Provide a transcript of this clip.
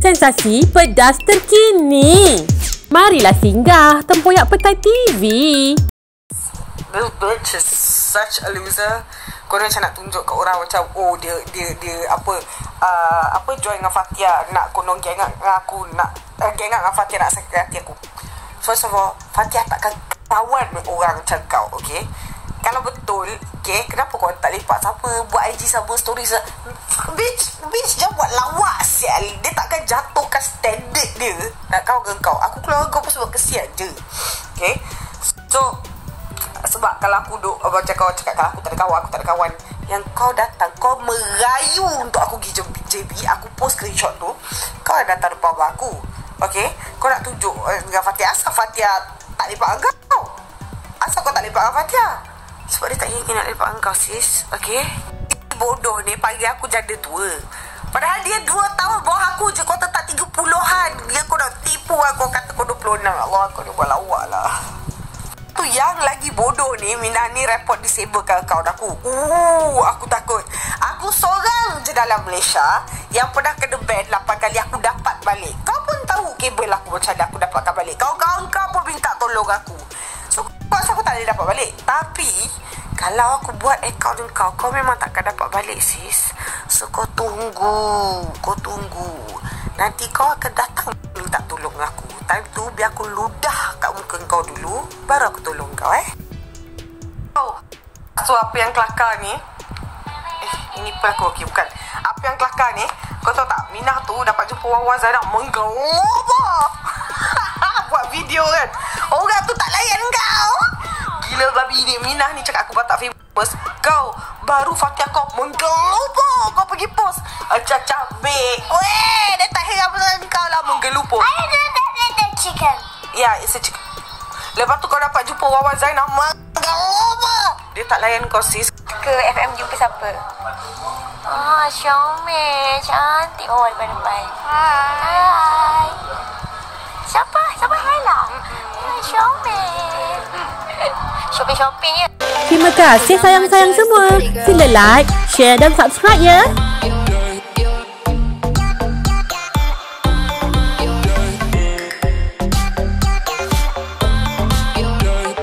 Sensasi pedas terkini. Marilah singgah tempoyak Petai TV. This bitch is such a loser. Kau ni macam nak tunjuk ke orang macam oh dia dia dia apa uh, apa join dengan Fatia nak konon geng dengan aku nak uh, geng dengan Fatia nak sakit hati aku. First of all, Fatia takkan kawan orang macam kau, okay? Kalau betul, okay, kenapa kau tak lepak siapa buat IG sama story se bitch, bitch jangan buat takkan jatuhkan standard dia nak kau dengan kau. Aku keluar kau pun sebab kesian je. Okay? So, sebab kalau aku duk macam kau cakap kalau aku tak ada kawan aku tak ada kawan yang kau datang kau merayu untuk aku pergi JB aku post screenshot tu kau dah datang depan abang aku. Okay? Kau nak tunjuk eh, dengan Fatia asal Fatia tak dengan kau? Asal kau tak lepak dengan Fatia sebab dia tak ingin nak dengan kau sis. Okay? Bodoh ni panggil aku janda tua. Padahal dia 2 tahun bawah aku je kau tipu aku Kata kau 26 Allah kau dia buat lawak lah. Tu yang lagi bodoh ni Minah ni report disable ke akaun aku. Uh, aku takut. Aku seorang je dalam Malaysia Yang pernah kena ban 8 kali aku dapat balik. Kau pun tahu kabel aku macam mana aku dapatkan balik. Kau-kau kau pun minta tolong aku. So kuasa aku tak boleh dapat balik? Tapi kalau aku buat akaun kau Kau memang takkan dapat balik sis. So kau tunggu. Kau tunggu. Nanti kau akan datang tolong aku. Time tu biar aku ludah kat muka kau dulu Baru aku tolong kau eh. Oh So apa yang kelakar ni? Eh ini pun aku okey bukan. Apa yang kelakar ni Kau tahu tak? Minah tu dapat jumpa Wawan Zainab Menggelobah Buat video kan? Orang tu tak layan kau. Gila babi ni Minah ni cakap aku batak famous. Kau Baru Fatia kau Menggelobah chicken. Ya, yeah, it's a chicken. Lepas tu kau dapat jumpa Wawan Zainal Menggelobah Dia tak layan kau sis Ke FM jumpa siapa? Ah, Xiaomi. Cantik. Oh, depan depan. Hai. Hai. Siapa? Siapa Hela? Ah, Xiaomi. Shopping-shopping je. Terima kasih sayang-sayang semua. Sila like, share dan subscribe ya.